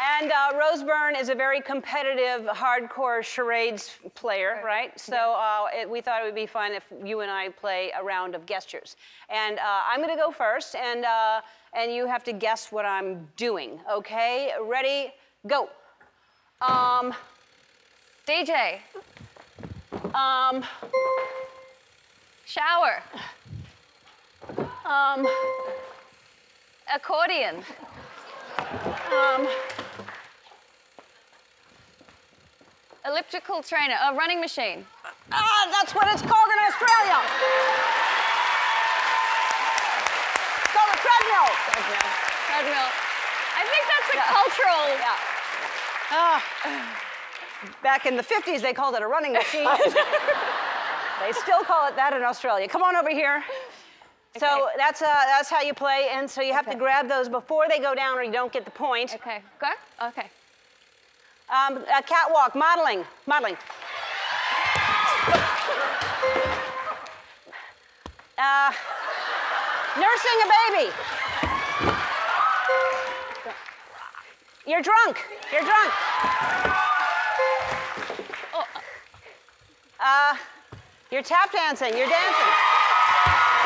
And uh, Rose Byrne is a very competitive, hardcore charades player, right? So uh, it, we thought it would be fun if you and I play a round of Guesstures. And uh, I'm going to go first, and, uh, and you have to guess what I'm doing, okay? Ready? Go. Um, DJ. um, Shower. um, Accordion. Um, Elliptical trainer. A running machine. ah, that's what it's called in Australia. It's called a treadmill. Treadmill. I think that's a cultural. Yeah. Ah. back in the 50s, they called it a running machine. they still call it that in Australia. Come on over here. So that's, uh, that's how you play, and so you have to grab those before they go down or you don't get the point. Okay. Go. Okay. Um, a catwalk, modeling, modeling. Uh, nursing a baby. You're drunk. You're drunk. Uh, you're tap dancing. You're dancing.